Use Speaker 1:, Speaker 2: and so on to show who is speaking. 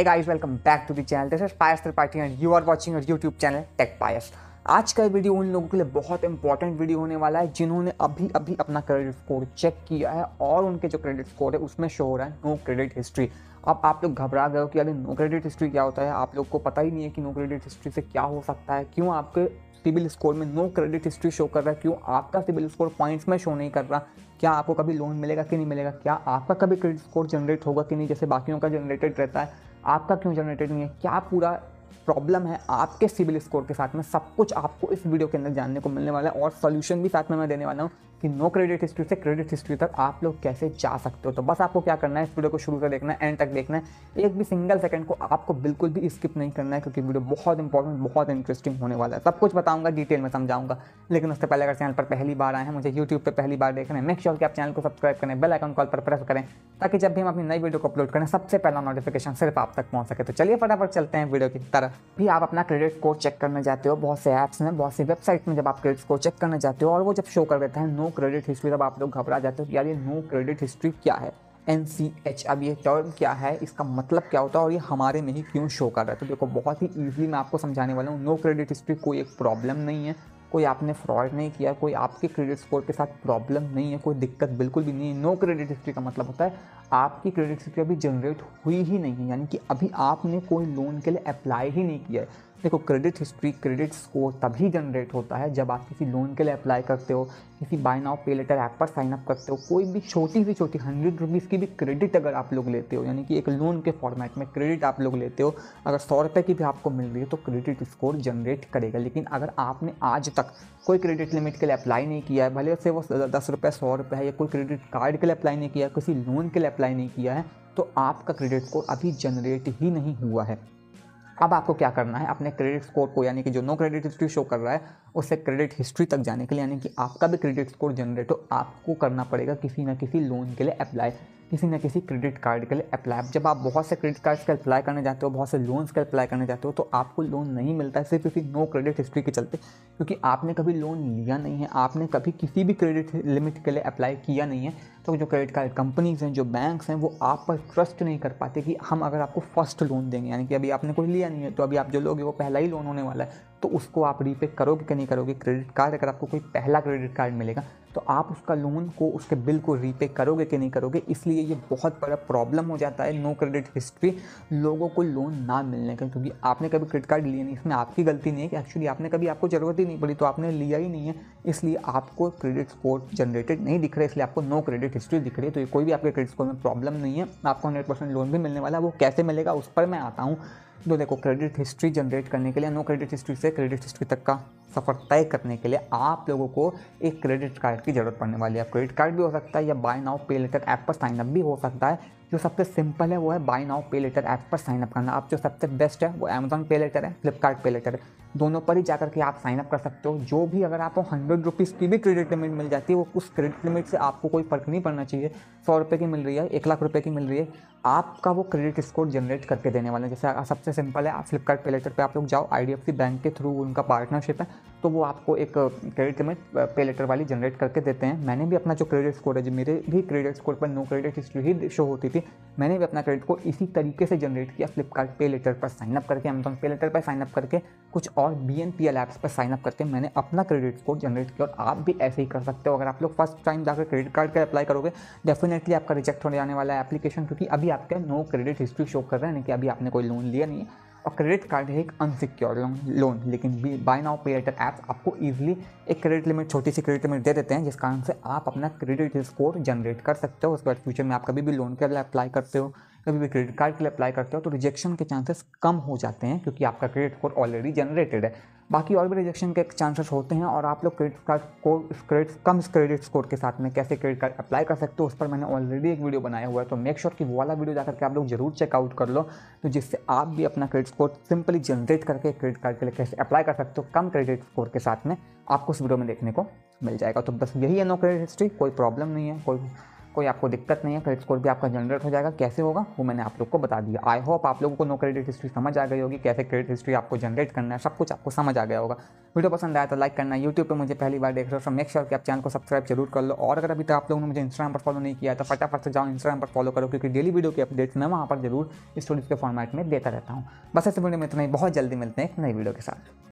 Speaker 1: Hey guys, welcome back to the channel. This is Pius Tripathi and you are watching our YouTube channel Tech Pius. आज का video उन लोगों के लिए बहुत इंपॉर्टेंट वीडियो होने वाला है जिन्होंने अभी अभी अपना क्रेडिट स्कोर चेक किया है और उनके जो क्रेडिट स्कोर है उसमें शो हो रहा है नो क्रेडिट हिस्ट्री अब आप लोग घबरा गए हो कि अरे नो क्रेडिट हिस्ट्री क्या होता है आप लोग को पता ही नहीं है कि नो क्रेडिट हिस्ट्री से क्या हो सकता है क्यों आपके सिबिल स्कोर में नो क्रेडिट हिस्ट्री शो कर रहा है। क्यों? आपका सिबिल स्कोर पॉइंट्स में शो नहीं कर रहा। क्या आपको कभी लोन मिलेगा कि नहीं मिलेगा? क्या आपका कभी क्रेडिट स्कोर जनरेट होगा कि नहीं? जैसे बाकियों का जनरेटेड रहता है, आपका क्यों जनरेटेड नहीं है? क्या पूरा प्रॉब्लम है आपके सिविल स्कोर के साथ में? सब कुछ आपको इस वीडियो के अंदर जानने को मिलने वाला है और सोल्यूशन भी साथ में मैं देने वाला हूँ। कि नो क्रेडिट हिस्ट्री से क्रेडिट हिस्ट्री तक आप लोग कैसे जा सकते हो? तो बस आपको क्या करना है, इस वीडियो को शुरू से देखना है एंड तक देखना है। एक भी सिंगल सेकंड को आपको बिल्कुल भी स्किप नहीं करना है, क्योंकि वीडियो बहुत इंपॉर्टेंट बहुत इंटरेस्टिंग होने वाला है। सब कुछ बताऊँगा डिटेल में समझाऊँगा। लेकिन उससे पहले अगर चैनल पर पहली बार आए हैं, मुझे यूट्यूब पर पहली बार देख रहे हैं मेक श्योर कि आप चैनल को सब्सक्राइब करें बेल आइकन कॉल पर प्रेस करें, ताकि जब भी हम अपनी नई वीडियो को अपलोड करें, सबसे पहला नोटिफिकेशन सिर्फ़ आप तक पहुँच सके। तो चलिए फटाफट चलते हैं वीडियो की तरफ़। भी आप अपना क्रेडिट स्कोर चेक करने जाते हो, बहुत से ऐप्स में, बहुत सी वेबसाइट में जब आप क्रेडिट स्कोर चेक करने जाते हो, और वो जब शो कर देता है नो क्रेडिट हिस्ट्री तब आप लोग घबरा जाते हो यार ये नो क्रेडिट हिस्ट्री क्या है? एन सी एच अब ये टर्म क्या है? इसका मतलब क्या होता है और ये हमारे में ही क्यों शो कर रहा है? तो देखो, बहुत ही ईजिली मैं आपको समझाने वाला हूँ नो क्रेडिट हिस्ट्री कोई एक प्रॉब्लम नहीं है। कोई आपने फ्रॉड नहीं किया, कोई आपके क्रेडिट स्कोर के साथ प्रॉब्लम नहीं है, कोई दिक्कत बिल्कुल भी नहीं है। नो क्रेडिट हिस्ट्री का मतलब होता है, आपकी क्रेडिट हिस्ट्री अभी जनरेट हुई ही नहीं है। यानी कि अभी आपने कोई लोन के लिए अप्लाई ही नहीं किया है। देखो क्रेडिट हिस्ट्री क्रेडिट स्कोर तभी जनरेट होता है जब आप किसी लोन के लिए अप्लाई करते हो, किसी buy now pay later app पर साइन अप करते हो। कोई भी छोटी सी, छोटी हंड्रेड रुपीज़ की भी क्रेडिट अगर आप लोग लेते हो, यानी कि एक लोन के फॉर्मेट में क्रेडिट आप लोग लेते हो, अगर सौ रुपये की भी आपको मिल रही है तो क्रेडिट स्कोर जनरेट करेगा। लेकिन अगर आपने आज तक कोई क्रेडिट लिमिट के लिए अप्लाई नहीं किया है, भले से वो दस रुपये सौ रुपये है या कोई क्रेडिट कार्ड के लिए अप्लाई नहीं किया है, किसी लोन के लिए अप्लाई नहीं किया है तो आपका क्रेडिट स्कोर अभी जनरेट ही नहीं हुआ है। अब आपको क्या करना है? अपने क्रेडिट स्कोर को, यानी कि जो नो क्रेडिट हिस्ट्री शो कर रहा है, उससे क्रेडिट हिस्ट्री तक जाने के लिए, यानी कि आपका भी क्रेडिट स्कोर जनरेट हो, आपको करना पड़ेगा किसी ना किसी लोन के लिए अप्लाई किसी न किसी क्रेडिट कार्ड के लिए अप्लाई जब आप बहुत से क्रेडिट कार्ड्स के अप्लाई करने जाते हो, बहुत से लोन्स के अप्लाई करने जाते हो तो आपको लोन नहीं मिलता है सिर्फ़ इसी नो क्रेडिट हिस्ट्री के चलते, क्योंकि आपने कभी लोन लिया नहीं है, आपने कभी किसी भी क्रेडिट लिमिट के लिए अप्लाई किया नहीं है। तो जो क्रेडिट कार्ड कंपनीज़ हैं, जो बैंक्स हैं, वो आप पर ट्रस्ट नहीं कर पाते कि हम अगर आपको फ़र्स्ट लोन देंगे, यानी कि अभी आपने कोई लिया नहीं है तो अभी आप जो लोगे वो पहला ही लोन होने वाला है तो उसको आप रीपे करोगे कि नहीं करोगे? क्रेडिट कार्ड अगर आपको कोई पहला क्रेडिट कार्ड मिलेगा तो आप उसका लोन को, उसके बिल को रीपे करोगे कि नहीं करोगे? इसलिए ये बहुत बड़ा प्रॉब्लम हो जाता है नो क्रेडिट हिस्ट्री लोगों को लोन ना मिलने का, क्योंकि आपने कभी क्रेडिट कार्ड लिया नहीं, इसमें आपकी गलती नहीं है कि एक्चुअली आपने कभी आपको ज़रूरत ही नहीं पड़ी तो आपने लिया ही नहीं है, इसलिए आपको क्रेडिट स्कोर जनरेटेड नहीं दिख रहा, इसलिए आपको नो क्रेडिट हिस्ट्री दिख रही है तो ये कोई भी आपके क्रेडिट स्कोर में प्रॉब्लम नहीं है, आपको हंड्रेड परसेंट लोन भी मिलने वाला है, वो कैसे मिलेगा उस पर मैं आता हूँ। तो देखो क्रेडिट हिस्ट्री जनरेट करने के लिए नो क्रेडिट हिस्ट्री से क्रेडिट हिस्ट्री तक का सफ़र तय करने के लिए आप लोगों को एक क्रेडिट कार्ड की ज़रूरत पड़ने वाली है। क्रेडिट कार्ड भी हो सकता है या buy now pay later app पर साइनअप भी हो सकता है। जो सबसे सिंपल है, वो है buy now pay later app पर साइनअप करना। आप जो सबसे बेस्ट है, वो अमेजोन पे लेटर है फ्लिपकार्ट पे लेटर है। दोनों पर ही जाकर के आप साइनअप कर सकते हो। जो भी अगर आपको हंड्रेड रुपीज़ की भी क्रेडिट लिमिट मिल जाती है, वो उस क्रेडिट लिमिट से आपको कोई फ़र्क नहीं पड़ना चाहिए। सौ रुपये की मिल रही है, एक लाख रुपये की मिल रही है। आपका वो क्रेडिट स्कोर जनरेट करके देने वाले हैं। जैसे सबसे सिंपल है, आप फ्लिपकार्ट पे लेटर पर आप लोग जाओ IDFC बैंक के थ्रू उनका पार्टनरशिप है। तो वो आपको एक क्रेडिट लिमिट पे लेटर वाली जनरेट करके देते हैं। मैंने भी अपना जो क्रेडिट स्कोर है, जो मेरे भी क्रेडिट स्कोर पर नो क्रेडिट हिस्ट्री ही शो होती थी, मैंने भी अपना क्रेडिट को इसी तरीके से जनरेट किया फ्लिपकार्ट पे लेटर पर साइनअप करके अमेजोन पे लेटर पर साइनअप करके, कुछ और B N P L apps पर साइनअप करके मैंने अपना क्रेडिट स्कोर जनरेट किया। और आप भी ऐसे ही कर सकते हो। अगर आप लोग फ़र्स्ट टाइम जाकर क्रेडिट कार्ड का अप्लाई करोगे डेफिनेटली आपका रिजेक्ट होने जाने वाला है एप्लीकेशन क्योंकि अभी आपका नो क्रेडिट हिस्ट्री शो कर रहे हैं कि अभी आपने कोई लोन लिया नहीं है। और क्रेडिट कार्ड है एक अनसिक्योर लोन लेकिन B buy now pay later app आपको ईजिली एक क्रेडिट लिमिट छोटी सी क्रेडिट लिमिट दे देते हैं, जिस कारण से आप अपना क्रेडिट स्कोर जनरेट कर सकते हो। उसके बाद फ्यूचर में आप कभी भी लोन के लिए अप्लाई करते हो। कभी भी क्रेडिट कार्ड के लिए अप्लाई करते हो तो रिजेक्शन के चांसेस कम हो जाते हैं क्योंकि आपका क्रेडिट स्कोर ऑलरेडी जनरेटेड है। बाकी और भी रिजेक्शन के चांसेस होते हैं और आप लोग क्रेडिट कार्ड को क्रेडिट कम क्रेडिट स्कोर के साथ में कैसे क्रेडिट कार्ड अप्लाई कर सकते हो, उस पर मैंने ऑलरेडी एक वीडियो बनाया हुआ है तो मेक श्योर कि वो वाला वीडियो जाकर के आप लोग ज़रूर चेकआउट कर लो तो जिससे आप भी अपना क्रेडिट स्कोर सिंपली जनरेट करके क्रेडिट कार्ड के लिए कैसे अप्लाई कर सकते हो, कम क्रेडिट स्कोर के साथ में आपको उस वीडियो में देखने को मिल जाएगा। तो बस यही है नो क्रेडिट हिस्ट्री कोई प्रॉब्लम नहीं है, कोई कोई आपको दिक्कत नहीं है क्रेडिट स्कोर भी आपका जनरेट हो जाएगा। कैसे होगा? वो मैंने आप लोग को बता दिया। आई होप आप लोगों को नो क्रेडिट हिस्ट्री समझ आ गई होगी, कैसे क्रेडिट हिस्ट्री आपको जनरेट करना है, सब कुछ आपको समझ आ गया होगा। वीडियो पसंद आया तो लाइक करना। यूट्यूब पर मुझे पहली बार देख रहे हो मेक श्योर कि आप चैनल को सब्सक्राइब ज़रूर कर लो। और अगर अभी तक आप लोगों ने मुझे इंस्टाग्राम पर फॉलो नहीं किया तो फटाफट से जाओ इंस्टाग्राम पर फॉलो करो, क्योंकि डेली वीडियो की अपडेट्स मैं वहाँ पर ज़रूर स्टोरीज के फॉर्मेट में देता रहता हूँ। बस ऐसे वीडियो में इतना ही। बहुत जल्दी मिलते हैं एक नई वीडियो के साथ।